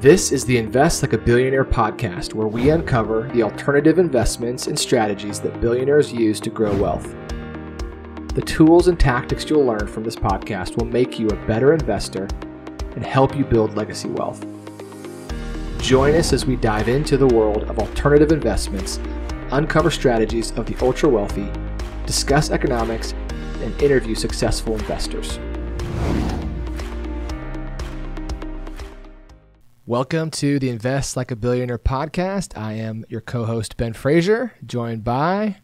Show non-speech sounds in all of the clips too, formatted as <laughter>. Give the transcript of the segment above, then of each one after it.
This is the Invest Like a Billionaire podcast, where we uncover the alternative investments and strategies that billionaires use to grow wealth. The tools and tactics you'll learn from this podcast will make you a better investor and help you build legacy wealth. Join us as we dive into the world of alternative investments, uncover strategies of the ultra wealthy, discuss economics, and interview successful investors. Welcome to the Invest Like a Billionaire podcast. I am your co host, Ben Fraser, joined by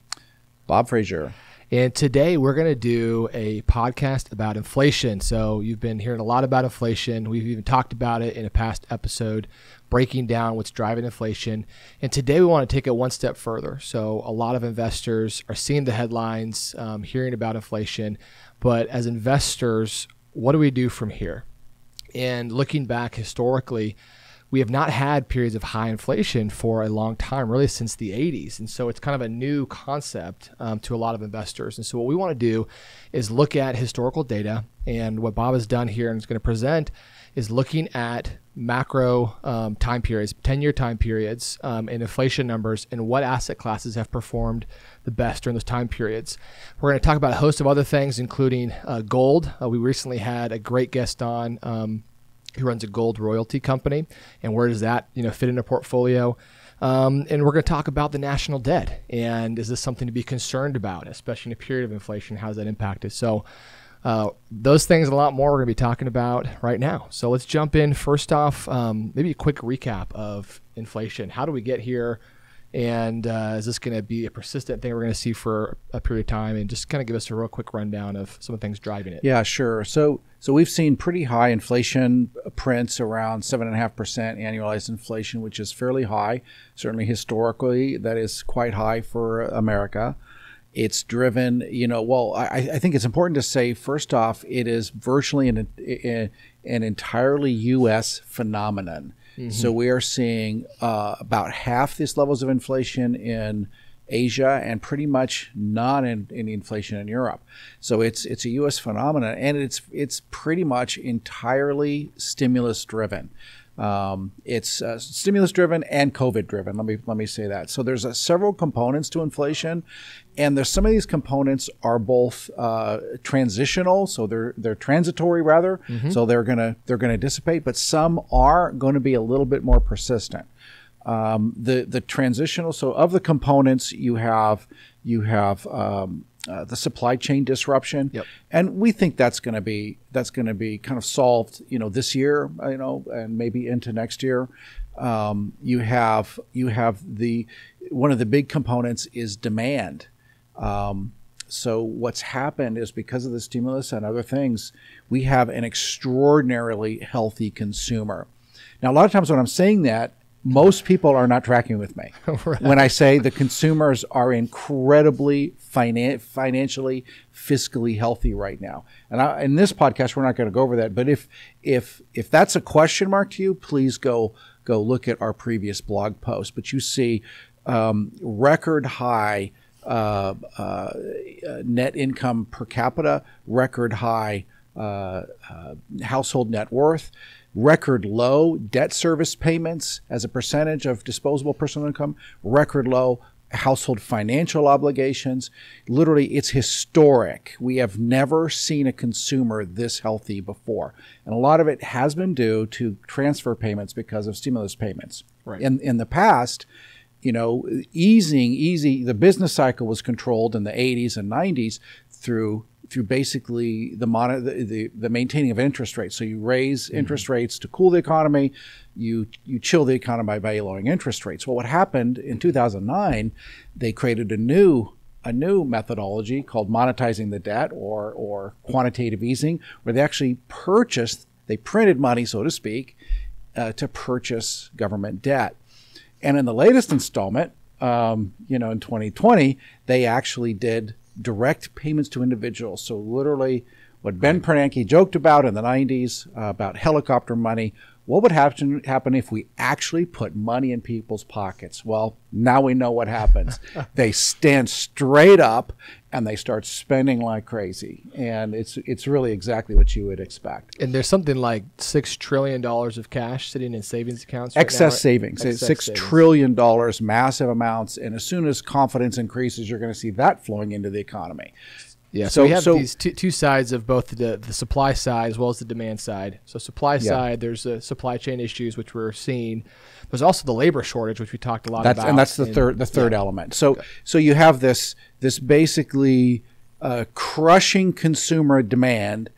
Bob Fraser. And today we're going to do a podcast about inflation. So, you've been hearing a lot about inflation. We've even talked about it in a past episode, breaking down what's driving inflation. And today we want to take it one step further. So, a lot of investors are seeing the headlines, um, hearing about inflation. But as investors, what do we do from here? And looking back historically, we have not had periods of high inflation for a long time, really since the 80s. And so it's kind of a new concept um, to a lot of investors. And so what we want to do is look at historical data. And what Bob has done here and is going to present is looking at macro um, time periods, 10 year time periods, um, and inflation numbers, and what asset classes have performed the best during those time periods. We're going to talk about a host of other things, including uh, gold. Uh, we recently had a great guest on. Um, who runs a gold royalty company, and where does that you know fit in a portfolio? Um, and we're going to talk about the national debt, and is this something to be concerned about, especially in a period of inflation? How does that impact it? So. Uh, those things a lot more we're going to be talking about right now. So let's jump in. First off, um, maybe a quick recap of inflation. How do we get here? And uh, is this going to be a persistent thing we're going to see for a period of time? And just kind of give us a real quick rundown of some of the things driving it. Yeah, sure. So, so we've seen pretty high inflation prints around seven and a half percent annualized inflation, which is fairly high. Certainly historically, that is quite high for America. It's driven, you know. Well, I, I think it's important to say first off, it is virtually an an entirely U.S. phenomenon. Mm-hmm. So we are seeing uh, about half these levels of inflation in Asia and pretty much none in, in inflation in Europe. So it's it's a U.S. phenomenon, and it's it's pretty much entirely stimulus driven. Um, it's uh, stimulus driven and COVID driven. Let me let me say that. So there's uh, several components to inflation, and there's some of these components are both uh, transitional, so they're they're transitory rather. Mm-hmm. So they're gonna they're gonna dissipate, but some are going to be a little bit more persistent. Um, the the transitional. So of the components, you have you have um, uh, the supply chain disruption, yep. and we think that's going to be that's going to be kind of solved, you know, this year, you know, and maybe into next year. Um, you have you have the one of the big components is demand. Um, so what's happened is because of the stimulus and other things, we have an extraordinarily healthy consumer. Now, a lot of times when I'm saying that, most people are not tracking with me <laughs> right. when I say the consumers are incredibly finan- financially, fiscally healthy right now. And I, in this podcast, we're not going to go over that. But if if if that's a question mark to you, please go go look at our previous blog post. But you see um, record high uh, uh, net income per capita, record high uh, uh household net worth record low debt service payments as a percentage of disposable personal income, record low household financial obligations. Literally, it's historic. We have never seen a consumer this healthy before. And a lot of it has been due to transfer payments because of stimulus payments. Right. In, in the past, you know, easing, easy, the business cycle was controlled in the 80s and 90s through through basically the, mon- the, the, the, maintaining of interest rates. So you raise mm-hmm. interest rates to cool the economy, you you chill the economy by lowering interest rates. Well, what happened in 2009? They created a new a new methodology called monetizing the debt or or quantitative easing, where they actually purchased, they printed money, so to speak, uh, to purchase government debt. And in the latest installment, um, you know, in 2020, they actually did direct payments to individuals. So literally, what Ben Bernanke joked about in the 90s uh, about helicopter money, what would happen happen if we actually put money in people's pockets? Well, now we know what happens. <laughs> they stand straight up and they start spending like crazy, and it's it's really exactly what you would expect. And there's something like six trillion dollars of cash sitting in savings accounts. Right excess now, right? savings, Excess six savings. trillion dollars, massive amounts, and as soon as confidence increases, you're going to see that flowing into the economy. Yeah, so, So- we have so- these two, two sides of both the, the supply side as well as the demand side. So supply side, there's the supply chain issues which we're seeing. There's also the labor shortage, which we talked a lot That's about. and that's the in- third the third element. So so you have this this basically uh, crushing consumer demand,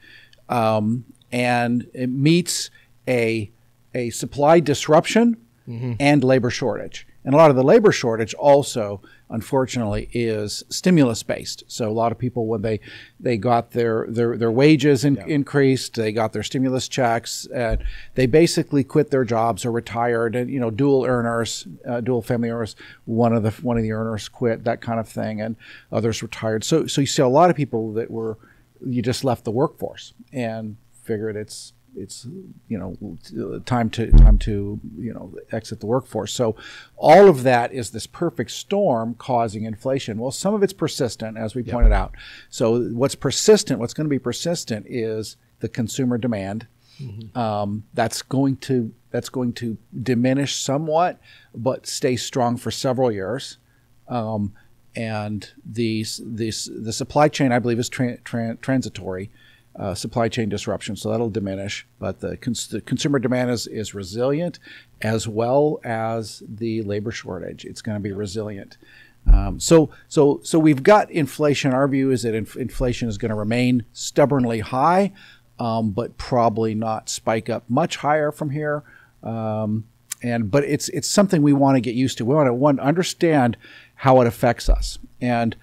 um, and it meets a a supply disruption and labor shortage. And a lot of the labor shortage also, unfortunately, is stimulus based. So a lot of people when they they got their their, their wages in, increased, they got their stimulus checks, and they basically quit their jobs or retired. And you know, dual earners, uh, dual family earners, one of the one of the earners quit, that kind of thing, and others retired. So so you see a lot of people that were you just left the workforce and figured it's it's you know time to time to you know exit the workforce. So all of that is this perfect storm causing inflation. Well, some of it's persistent, as we pointed out. So what's persistent, what's going to be persistent, is the consumer demand. Um, that's going to that's going to diminish somewhat, but stay strong for several years. Um, and the the the supply chain, I believe, is tran tran transitory uh, supply chain disruption, so that'll diminish. But the, cons- the consumer demand is is resilient, as well as the labor shortage. It's going to be resilient. Um, so so so we've got inflation. Our view is that inf- inflation is going to remain stubbornly high, um, but probably not spike up much higher from here. Um, and but it's it's something we want to get used to. We want to one understand how it affects us. And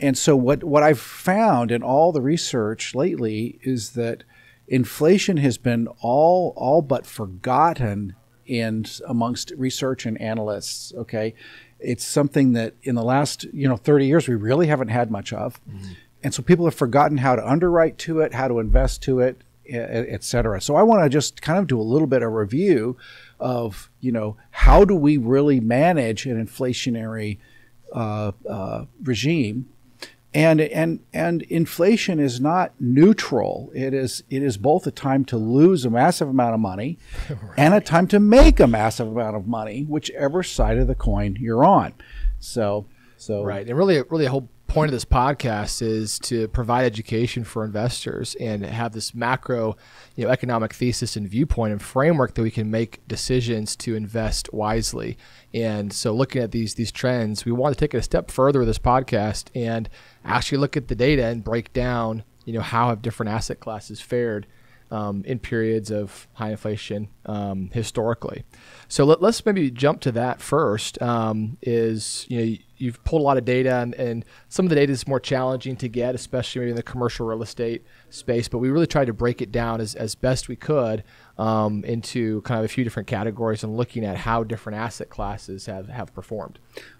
and so what what I've found in all the research lately is that inflation has been all all but forgotten in amongst research and analysts. Okay, it's something that in the last you know 30 years we really haven't had much of, and so people have forgotten how to underwrite to it, how to invest to it, e- et cetera. So I want to just kind of do a little bit of review of you know how do we really manage an inflationary uh, uh, regime and and and inflation is not neutral. It is it is both a time to lose a massive amount of money <laughs> and a time to make a massive amount of money, whichever side of the coin you're on. So so Right. And really, really, a whole point of this podcast is to provide education for investors and have this macro, you know, economic thesis and viewpoint and framework that we can make decisions to invest wisely. And so, looking at these these trends, we want to take it a step further with this podcast and actually look at the data and break down, you know, how have different asset classes fared um, in periods of high inflation um, historically. So let, us maybe jump to that first. Um, is you know you've pulled a lot of data and, and some of the data is more challenging to get, especially maybe in the commercial real estate space. But we really tried to break it down as, as best we could um, into kind of a few different categories and looking at how different asset classes have, have performed.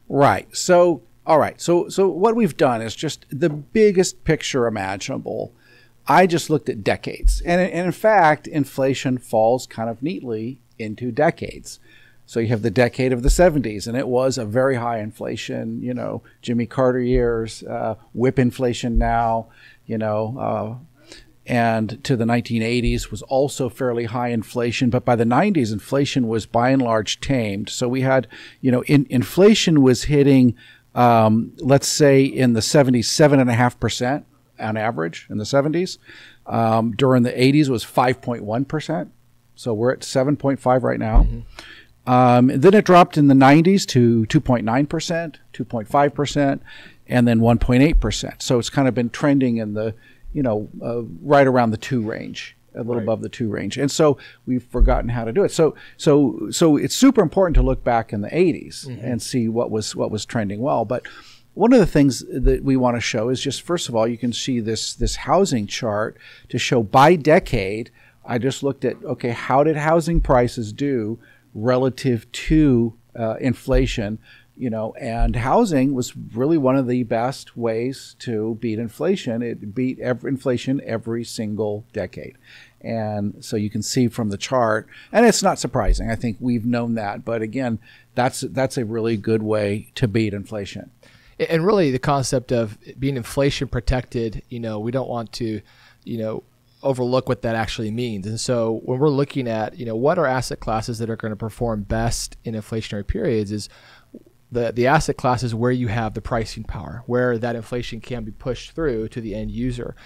Right. So, all right. So, so what we've done is just the biggest picture imaginable. I just looked at decades, and, and in fact, inflation falls kind of neatly into decades. So you have the decade of the 70s, and it was a very high inflation. You know, Jimmy Carter years, uh, whip inflation now. You know. Uh, and to the 1980s was also fairly high inflation. But by the 90s, inflation was by and large tamed. So we had, you know, in, inflation was hitting, um, let's say, in the 70s, seven and a half percent on average in the 70s. Um, during the 80s was 5.1 percent. So we're at 7.5 right now. Um, then it dropped in the 90s to 2.9 percent, 2.5 percent, and then 1.8 percent. So it's kind of been trending in the you know, uh, right around the two range, a little Right. above the two range, and so we've forgotten how to do it. So, so, so it's super important to look back in the 80s and see what was what was trending well. But one of the things that we want to show is just first of all, you can see this this housing chart to show by decade. I just looked at okay, how did housing prices do relative to uh, inflation? you know, and housing was really one of the best ways to beat inflation. It beat every inflation every single decade. And so you can see from the chart, and it's not surprising. I think we've known that, but again, that's that's a really good way to beat inflation. And really, the concept of being inflation protected, you know, we don't want to, you know, overlook what that actually means. And so when we're looking at, you know, what are asset classes that are going to perform best in inflationary periods is the, the asset classes where you have the pricing power, where that inflation can be pushed through to the end user.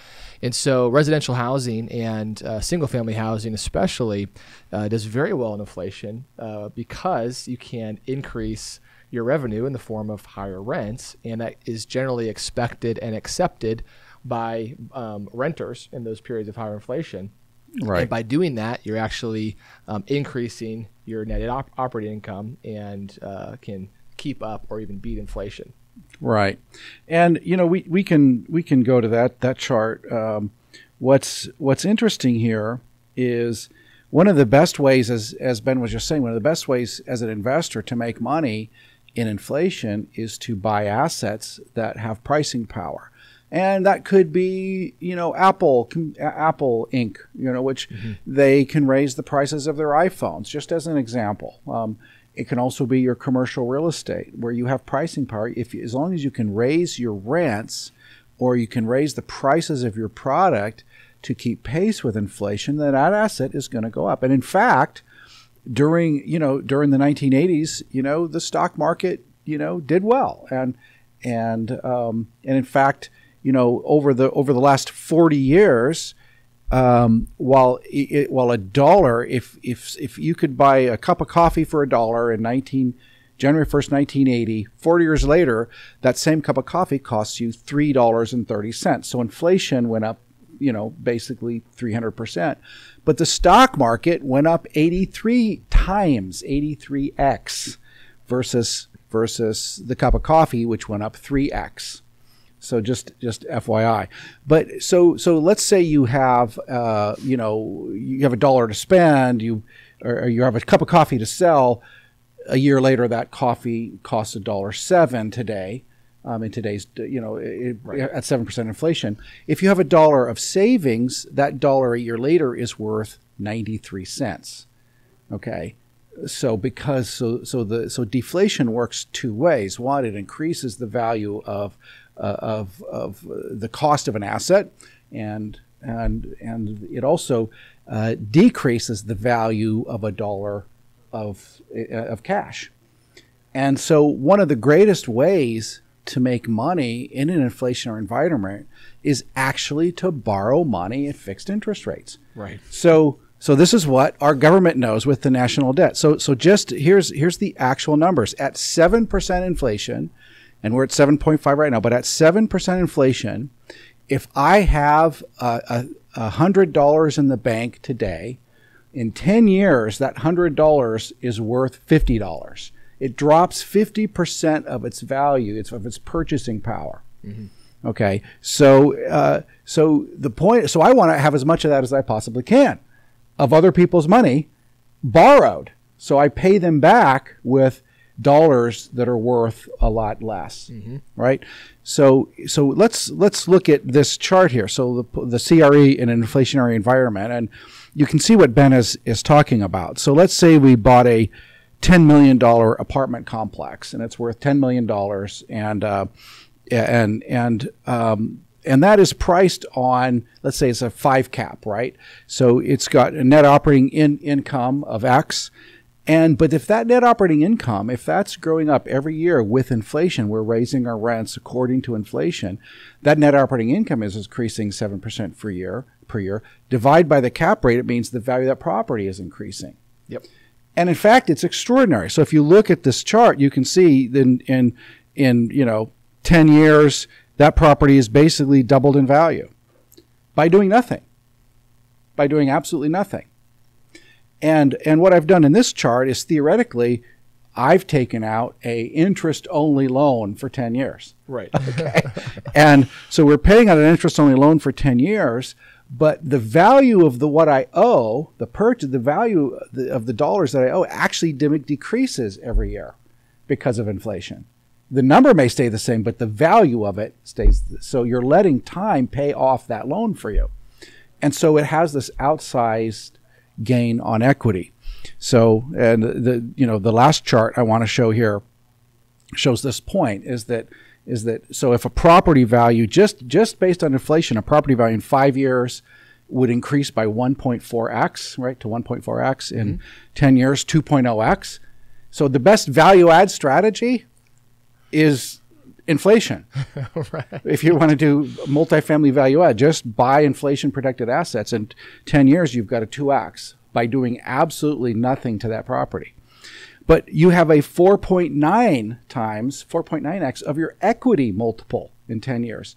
And so residential housing and uh, single family housing, especially, uh, does very well in inflation uh, because you can increase your revenue in the form of higher rents, and that is generally expected and accepted by um, renters in those periods of higher inflation. Right. And by doing that, you're actually um, increasing your net op- operating income and uh, can keep up or even beat inflation. Right, and you know we, we can we can go to that that chart. Um, what's what's interesting here is one of the best ways, as as Ben was just saying, one of the best ways as an investor to make money in inflation is to buy assets that have pricing power and that could be you know apple apple inc. you know which mm-hmm. they can raise the prices of their iphones. Just as an example um, it can also be your commercial real estate where you have pricing power. If as long as you can raise your rents or you can raise the prices of your product to keep pace with inflation then that asset is going to go up. And in fact during you know during the 1980s you know the stock market you know did well. And and um, and in fact you know, over the over the last 40 years, um, while it, while a dollar, if if if you could buy a cup of coffee for a dollar in 19 January 1st, 1980, 40 years later, that same cup of coffee costs you $3.30. So inflation went up, you know, basically 300%. But the stock market went up 83 times, 83x versus versus the cup of coffee which went up 3x. So just just FYI. But so so let's say you have uh, you know you have a dollar to spend, you or you have a cup of coffee to sell. A year later, that coffee costs a dollar seven today. Um, in today's, you know, it, right. at seven percent inflation. If you have a dollar of savings, that dollar a year later is worth ninety three cents. Okay, so because so so the so deflation works two ways. One, it increases the value of uh, of, of the cost of an asset, and and and it also uh, decreases the value of a dollar of uh, of cash. And so, one of the greatest ways to make money in an inflationary environment is actually to borrow money at fixed interest rates. Right. So so this is what our government knows with the national debt. So so just here's here's the actual numbers. At 7% inflation, and we're at 7.5 right now, but at 7% inflation, if I have a, a, $100 in the bank today, in 10 years, that $100 is worth $50. It drops 50% of its value, it's of its purchasing power. Mm-hmm. Okay, so uh, so the point, so I want to have as much of that as I possibly can, of other people's money, borrowed. So I pay them back with dollars that are worth a lot less, mm-hmm. right? So, so let's let's look at this chart here. So the, the CRE in an inflationary environment, and you can see what Ben is is talking about. So let's say we bought a ten million dollar apartment complex, and it's worth ten million dollars, and uh, and and um, and that is priced on let's say it's a five cap, right? So it's got a net operating in, income of X and but if that net operating income, if that's growing up every year with inflation, we're raising our rents according to inflation. That net operating income is increasing seven percent per year per year. Divide by the cap rate, it means the value of that property is increasing. Yep. And in fact, it's extraordinary. So if you look at this chart, you can see in in in you know ten years that property is basically doubled in value by doing nothing. By doing absolutely nothing. And and what I've done in this chart is theoretically I've taken out a interest only loan for 10 years. Right. <laughs> Okay. and so we're paying out an interest only loan for 10 years, but the value of the what I owe, the purchase, the value of the, of the dollars that I owe actually decreases every year because of inflation. The number may stay the same, but the value of it stays. So you're letting time pay off that loan for you. and so it has this outsized gain on equity. So, and the you know the last chart I want to show here shows this point is that is that so if a property value just just based on inflation, a property value in five years would increase by 1.4x, right, to 1.4x in mm-hmm. 10 years, 2.0x. So the best value add strategy is inflation. <laughs> right. If you want to do multifamily value add, just buy inflation protected assets. In 10 years, you've got a 2x by doing absolutely nothing to that property. But you have a 4.9 times, 4.9x of your equity multiple in 10 years.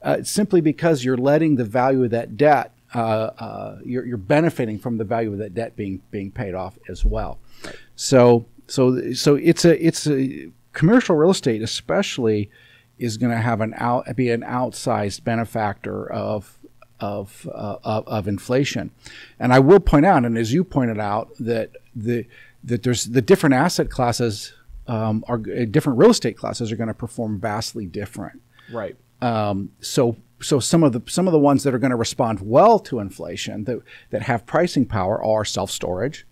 Uh, simply because you're letting the value of that debt, uh, uh, you're, you're, benefiting from the value of that debt being being paid off as well. Right. So so so it's a it's a commercial real estate especially is going to have an out be an outsized benefactor of of, uh, of, of inflation, and I will point out, and as you pointed out, that the that there's the different asset classes um, are uh, different real estate classes are going to perform vastly different. Right. Um, so so some of the some of the ones that are going to respond well to inflation that that have pricing power are self storage,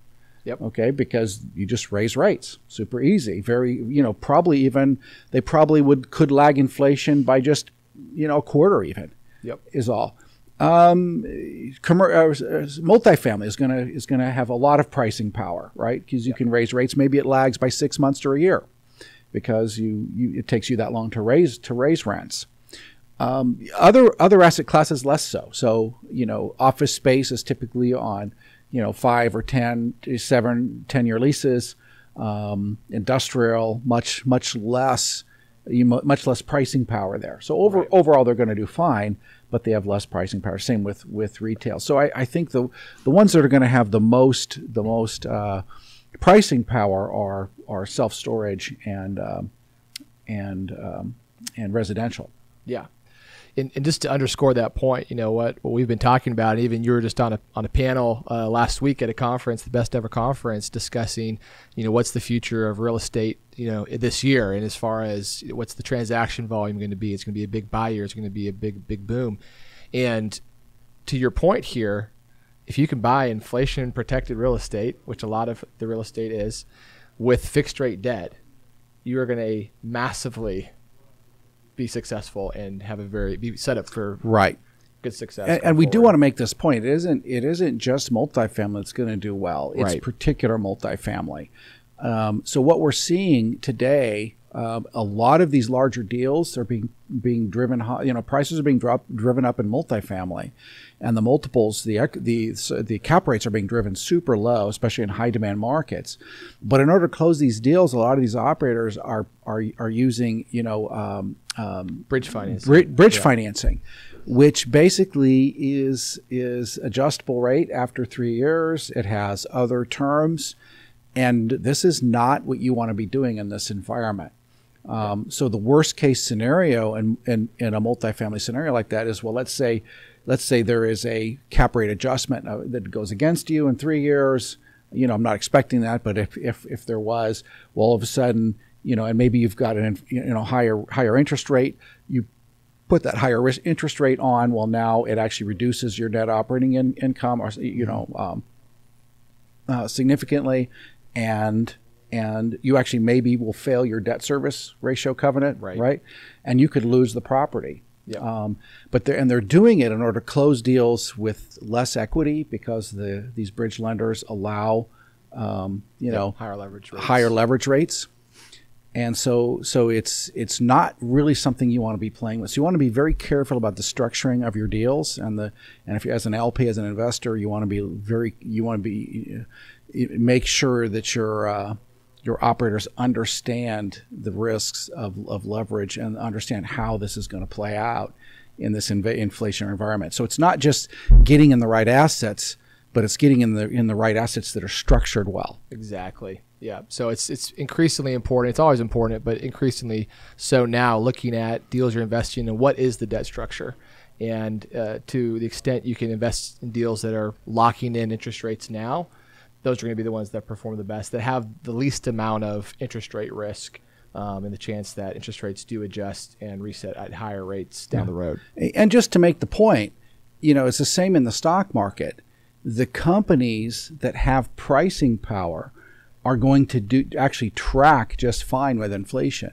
Yep. Okay, because you just raise rates, super easy, very you know probably even they probably would could lag inflation by just you know a quarter even. Yep. Is all. Um, commer- uh, multifamily is gonna is gonna have a lot of pricing power, right? Because you yep. can raise rates. Maybe it lags by six months to a year, because you, you it takes you that long to raise to raise rents. Um, other other asset classes less so. So you know, office space is typically on you know five or ten, seven, ten year leases. Um, industrial, much much less, much less pricing power there. So over right. overall, they're going to do fine, but they have less pricing power. Same with with retail. So I, I think the the ones that are going to have the most the most uh, pricing power are are self storage and um, and um, and residential. Yeah and, and, just to underscore that point, you know what what we've been talking about. Even you were just on a on a panel uh, last week at a conference, the best ever conference, discussing, you know, what's the future of real estate, you know, this year, and as far as what's the transaction volume going to be? It's going to be a big buy year. It's going to be a big big boom, and to your point here, if you can buy inflation protected real estate, which a lot of the real estate is, with fixed rate debt, you are going to massively be successful and have a very be set up for right good success. And, and we do want to make this point. It isn't it isn't just multifamily that's going to do well. It's right. particular multifamily. Um, so what we're seeing today, uh, a lot of these larger deals are being being driven. You know, prices are being dropped, driven up in multifamily, and the multiples, the the the cap rates are being driven super low, especially in high demand markets. But in order to close these deals, a lot of these operators are are are using you know um, um, bridge financing. Bridge, bridge yeah. financing, which basically is is adjustable rate after three years. It has other terms, and this is not what you want to be doing in this environment. Um, so the worst case scenario in, in, in a multifamily scenario like that is well, let's say let's say there is a cap rate adjustment uh, that goes against you in three years. You know, I'm not expecting that, but if, if, if there was, well, all of a sudden you know, and maybe you've got an you know higher higher interest rate. You put that higher risk interest rate on. Well, now it actually reduces your net operating in, income, or you know, um, uh, significantly, and and you actually maybe will fail your debt service ratio covenant, right? Right, and you could lose the property. Yeah. Um, but they're and they're doing it in order to close deals with less equity because the these bridge lenders allow, um, you know, higher leverage rates. higher leverage rates and so so it's it's not really something you want to be playing with. So you want to be very careful about the structuring of your deals, and the and if you as an LP as an investor, you want to be very you want to be make sure that your uh, your operators understand the risks of, of leverage and understand how this is going to play out in this inv- inflation environment. So it's not just getting in the right assets, but it's getting in the in the right assets that are structured well. Exactly. Yeah. So it's it's increasingly important. It's always important, but increasingly so now. Looking at deals you're investing in, what is the debt structure, and uh, to the extent you can invest in deals that are locking in interest rates now, those are going to be the ones that perform the best, that have the least amount of interest rate risk. Um, and the chance that interest rates do adjust and reset at higher rates down yeah. the road. And just to make the point, you know, it's the same in the stock market. The companies that have pricing power are going to do actually track just fine with inflation.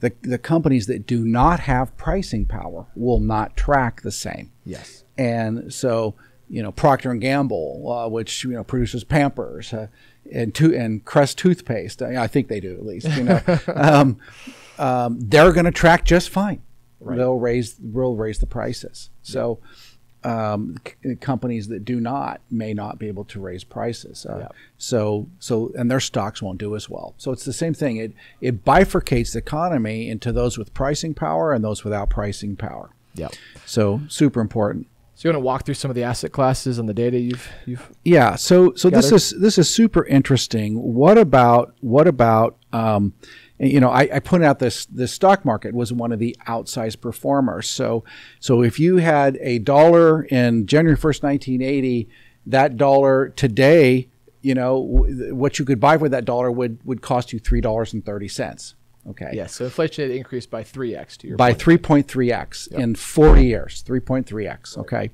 The, the companies that do not have pricing power will not track the same. Yes. And so, you know, Procter and Gamble, uh, which you know produces Pampers uh, and to, and Crest toothpaste, I, I, think they do at least. You know, <laughs> um, um, they're going to track just fine. Right. They'll raise will raise the prices. So. Um, c- companies that do not may not be able to raise prices. Uh, So, so and their stocks won't do as well. So it's the same thing. It it bifurcates the economy into those with pricing power and those without pricing power. Yeah. So super important. So you want to walk through some of the asset classes and the data you've you've yeah. So so gathered? this is this is super interesting. What about what about um, you know, I, I pointed out this the stock market was one of the outsized performers. So so if you had a dollar in January first, nineteen eighty, that dollar today, you know, what you could buy for that dollar would would cost you three dollars and thirty cents. Okay. Yes. Yeah, so inflation had increased by 3x to your by 3.3x yep. in 40 years. 3.3x. Okay.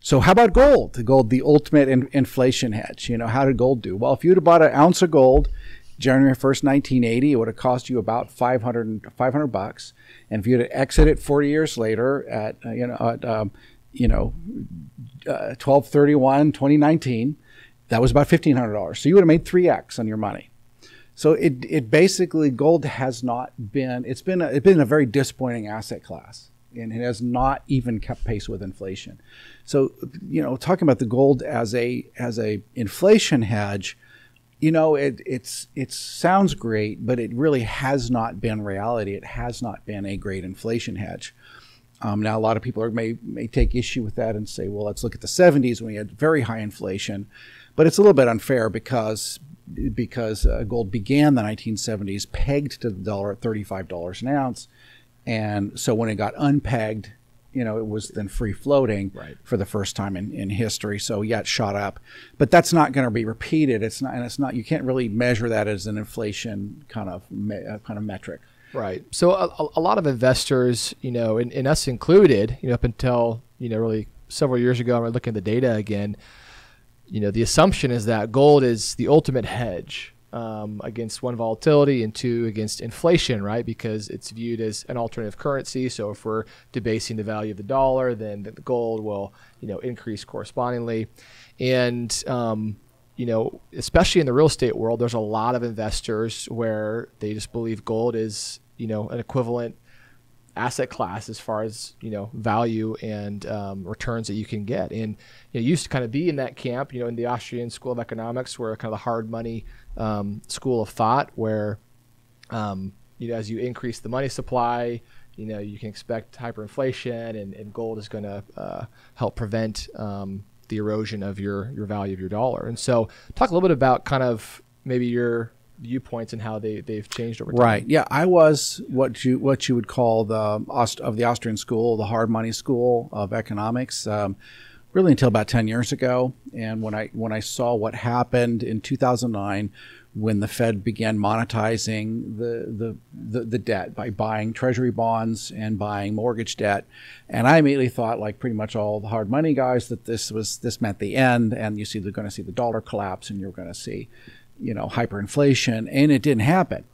So how about gold? The gold, the ultimate in, inflation hedge. You know, how did gold do? Well, if you'd have bought an ounce of gold January 1st, 1980, it would have cost you about 500, 500 bucks. And if you had exited 40 years later at, uh, you know, at, um, you know, uh, 1231, 2019, that was about $1,500. So you would have made 3X on your money. So it, it basically, gold has not been, it's been, a, it's been a very disappointing asset class and it has not even kept pace with inflation. So, you know, talking about the gold as a, as a inflation hedge, you know, it it's it sounds great, but it really has not been reality. It has not been a great inflation hedge. Um, now, a lot of people are, may may take issue with that and say, well, let's look at the 70s when we had very high inflation, but it's a little bit unfair because because uh, gold began the 1970s pegged to the dollar at $35 an ounce, and so when it got unpegged you know, it was then free floating right. for the first time in, in history. So yeah, it shot up, but that's not going to be repeated. It's not, and it's not. You can't really measure that as an inflation kind of me, uh, kind of metric. Right. So a, a lot of investors, you know, and, and, us included, you know, up until you know really several years ago, we're looking at the data again. You know, the assumption is that gold is the ultimate hedge um, against one volatility and two against inflation, right? Because it's viewed as an alternative currency. So if we're debasing the value of the dollar, then the gold will you know increase correspondingly, and um, you know especially in the real estate world, there's a lot of investors where they just believe gold is you know an equivalent asset class as far as you know value and um, returns that you can get. And you, know, used to kind of be in that camp, you know, in the Austrian School of Economics, where kind of the hard money um, school of thought, where um, you know as you increase the money supply, you know you can expect hyperinflation, and, and gold is going to uh, help prevent um, the erosion of your your value of your dollar. And so, talk a little bit about kind of maybe your viewpoints and how they they've changed over time. Right. Yeah, I was what you what you would call the Aust- of the Austrian school, the hard money school of economics. Um, really until about 10 years ago and when I when I saw what happened in 2009 when the Fed began monetizing the, the, the, the, debt by buying treasury bonds and buying mortgage debt. And I immediately thought, like pretty much all the hard money guys, that this was this meant the end and you see they're going to see the dollar collapse and you're going to see you know hyperinflation, and it didn't happen.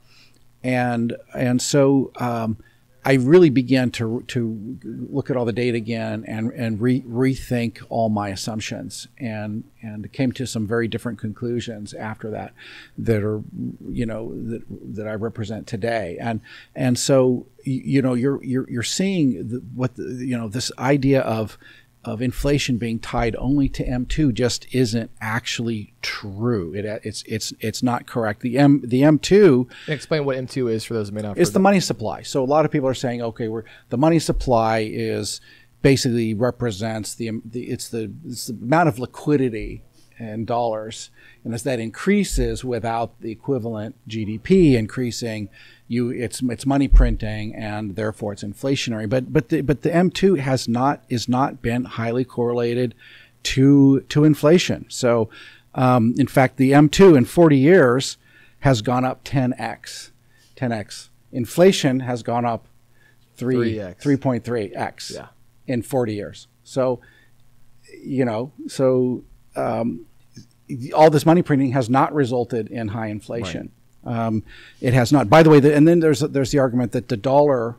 And and so um, I really began to to look at all the data again and and re, rethink all my assumptions and and came to some very different conclusions after that that are you know that that I represent today and and so you know you're you're you're seeing the, what the, you know this idea of of inflation being tied only to M2 just isn't actually true. It, it's it's it's not correct. The M the M2 explain what M2 is for those who may not. It's the money supply. So a lot of people are saying, okay, we're the money supply is basically represents the, the it's the it's the amount of liquidity in dollars, and as that increases without the equivalent GDP increasing, you it's it's money printing and therefore it's inflationary. But but the, but the M2 has not is not been highly correlated to to inflation. So um, in fact, the M2 in 40 years has gone up 10x, 10x. Inflation has gone up 3 3.3x yeah. in 40 years. So you know, so um, all this money printing has not resulted in high inflation. Right. Um, it has not. By the way, the, and then there's there's the argument that the dollar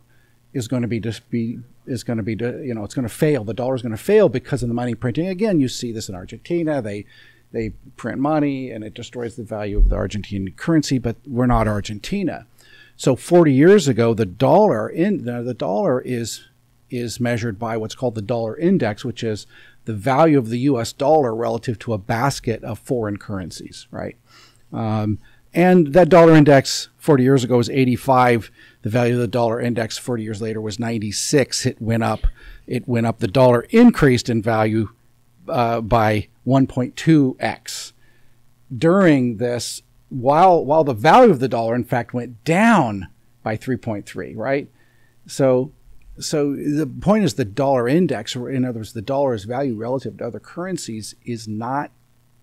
is going to be just be is going to be you know it's going to fail. The dollar is going to fail because of the money printing. Again, you see this in Argentina. They they print money and it destroys the value of the Argentine currency. But we're not Argentina. So 40 years ago, the dollar in the dollar is is measured by what's called the dollar index, which is the value of the U.S. dollar relative to a basket of foreign currencies, right? Um, and that dollar index 40 years ago was 85. The value of the dollar index 40 years later was 96. It went up. It went up. The dollar increased in value uh, by 1.2x during this. While while the value of the dollar in fact went down by 3.3, right? So so the point is the dollar index, or in other words, the dollar's value relative to other currencies, is not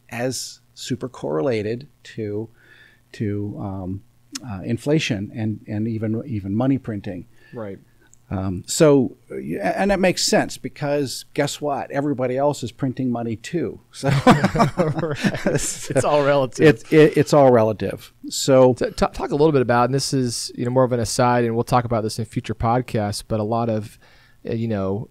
as super correlated to to um, uh, inflation and and even even money printing. Right. Um, so, and that makes sense because guess what? Everybody else is printing money too. <laughs> So it's all relative. It, it, it's all relative. So, t- talk a little bit about, and this is you know more of an aside, and we'll talk about this in future podcasts. But a lot of uh, you know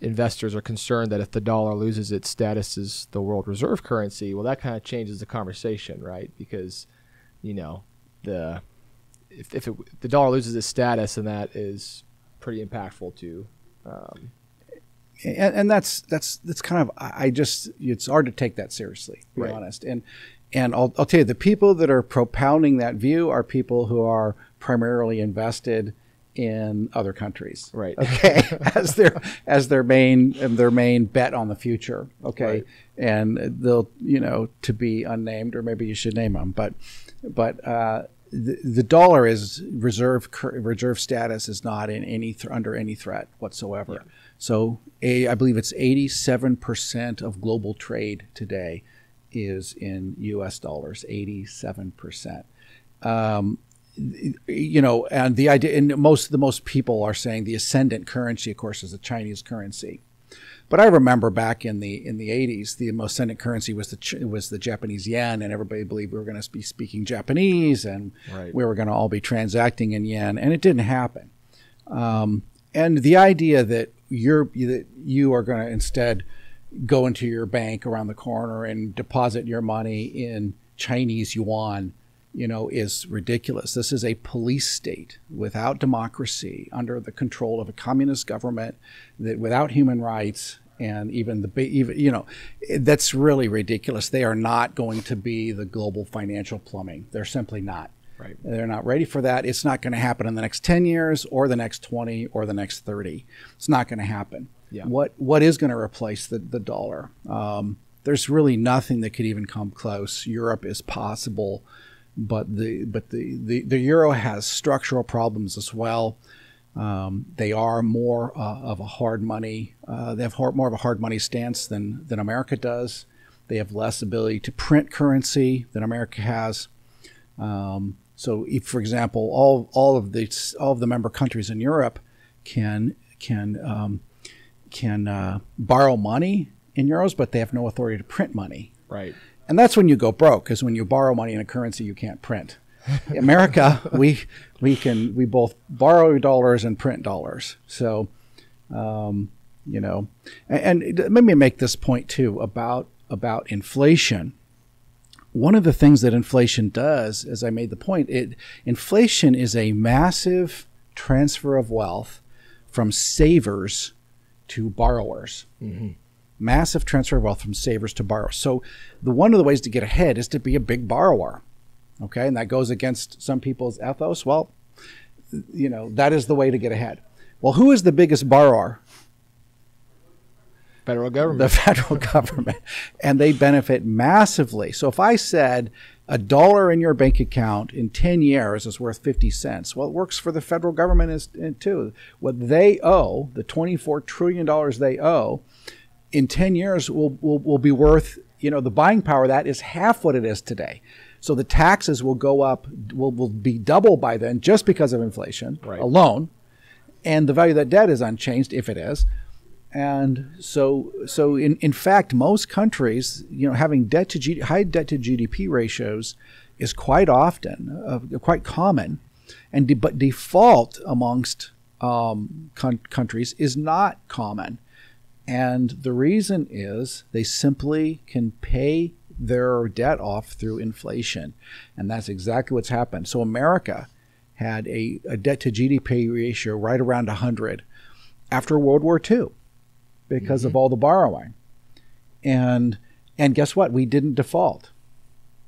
investors are concerned that if the dollar loses its status as the world reserve currency, well, that kind of changes the conversation, right? Because you know the if, if, it, if the dollar loses its status, and that is pretty impactful too. Um, and, and, that's that's that's kind of I just it's hard to take that seriously, to be right. honest. And and I'll, I'll tell you the people that are propounding that view are people who are primarily invested in other countries. Right. Okay. <laughs> as their as their main their main bet on the future. Okay. Right. And they'll you know to be unnamed or maybe you should name them, but but uh, the, the dollar is reserve reserve status is not in any under any threat whatsoever. Yeah. So a, I believe it's 87% of global trade today is in U.S. dollars. 87%. Um, you know, and the idea, and most the most people are saying the ascendant currency, of course, is the Chinese currency. But I remember back in the in the 80s, the most ascendant currency was the was the Japanese yen, and everybody believed we were going to be speaking Japanese, and right. we were going to all be transacting in yen, and it didn't happen. Um, and the idea that you're that you are going to instead go into your bank around the corner and deposit your money in Chinese yuan, you know, is ridiculous. This is a police state without democracy, under the control of a communist government, that without human rights, and even the even you know that's really ridiculous. They are not going to be the global financial plumbing. They're simply not. Right. They're not ready for that. It's not going to happen in the next 10 years or the next 20 or the next 30. It's not going to happen. Yeah. What what is going to replace the the dollar? Um, there's really nothing that could even come close. Europe is possible, but the but the, the, the euro has structural problems as well. Um, they are more uh, of a hard money. Uh, they have hard, more of a hard money stance than than America does. They have less ability to print currency than America has. Um, so, if, for example, all all of the all of the member countries in Europe can can um, can uh, borrow money in euros, but they have no authority to print money. Right. And that's when you go broke, because when you borrow money in a currency you can't print. <laughs> America, we we can we both borrow dollars and print dollars. So, um, you know, and, and let me make this point too about about inflation. One of the things that inflation does, as I made the point, it inflation is a massive transfer of wealth from savers to borrowers. Mm-hmm. Massive transfer of wealth from savers to borrowers. So, the one of the ways to get ahead is to be a big borrower. Okay, and that goes against some people's ethos. Well, you know, that is the way to get ahead. Well, who is the biggest borrower? Federal government. The <laughs> federal government. And they benefit massively. So if I said a dollar in your bank account in 10 years is worth 50 cents, well, it works for the federal government as, uh, too. What they owe, the $24 trillion they owe, in 10 years will, will, will be worth, you know, the buying power of that is half what it is today. So the taxes will go up, will, will be double by then just because of inflation right. alone. And the value of that debt is unchanged if it is. And so, so in, in fact, most countries, you know, having debt to G, high debt to GDP ratios is quite often, uh, quite common, and de- but default amongst um, con- countries is not common. And the reason is they simply can pay their debt off through inflation. And that's exactly what's happened. So America had a, a debt to GDP ratio right around 100 after World War II because mm-hmm. of all the borrowing. And and guess what? We didn't default.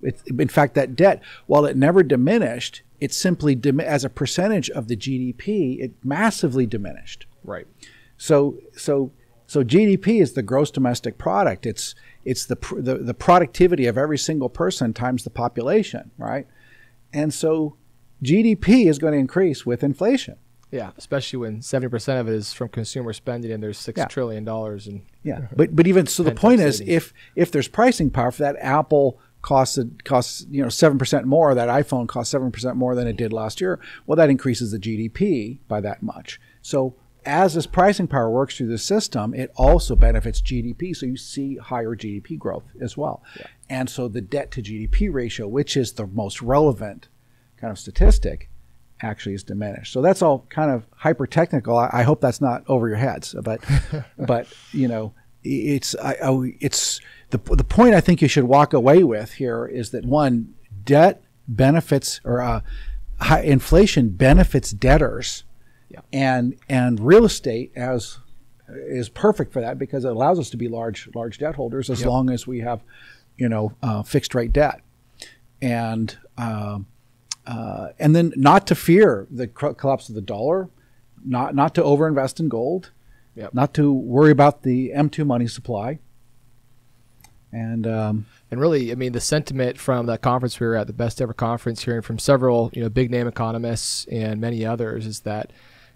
It, in fact, that debt, while it never diminished, it simply as a percentage of the GDP, it massively diminished. Right. So so so GDP is the gross domestic product. It's it's the, the the productivity of every single person times the population, right? And so GDP is going to increase with inflation. Yeah, especially when seventy percent of it is from consumer spending, and there's six yeah. trillion dollars. And yeah, <laughs> but but even so, the point is, if if there's pricing power for that, Apple costs costs you know seven percent more. That iPhone costs seven percent more than it did last year. Well, that increases the GDP by that much. So as this pricing power works through the system, it also benefits GDP. So you see higher GDP growth as well. Yeah. And so the debt to GDP ratio, which is the most relevant kind of statistic, actually is diminished. So that's all kind of hyper technical. I, I, hope that's not over your heads, but <laughs> but you know it's I, I, it's the the point I think you should walk away with here is that one debt benefits or uh, high inflation benefits debtors, yeah. and and real estate as is perfect for that because it allows us to be large large debt holders as yep. long as we have you know uh, fixed rate debt and um, uh, and then not to fear the collapse of the dollar, not not to overinvest in gold, yep. not to worry about the M2 money supply, and um, and really, I mean, the sentiment from that conference we were at, the best ever conference, hearing from several you know big name economists and many others, is that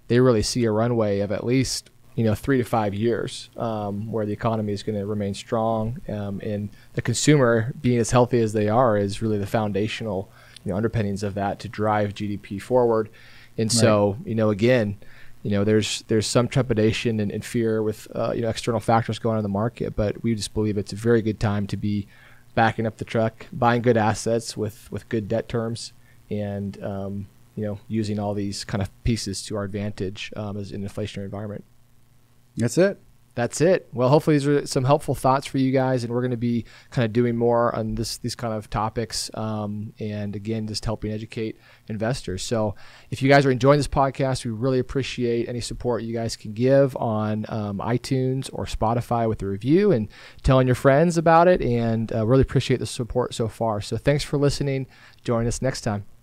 they really see a runway of at least you know three to five years um, where the economy is going to remain strong um, and the consumer being as healthy as they are is really the foundational you know, underpinnings of that to drive GDP forward. And right. so, you know, again, you know, there's there's some trepidation and, and fear with uh, you know external factors going on in the market, but we just believe it's a very good time to be backing up the truck, buying good assets with with good debt terms, and um, you know using all these kind of pieces to our advantage um, as an inflationary environment. That's it that's it. Well, hopefully these are some helpful thoughts for you guys, and we're going to be kind of doing more on this these kind of topics, um, and again, just helping educate investors. So, if you guys are enjoying this podcast, we really appreciate any support you guys can give on um, iTunes or Spotify with a review and telling your friends about it, and uh, really appreciate the support so far. So, thanks for listening. Join us next time.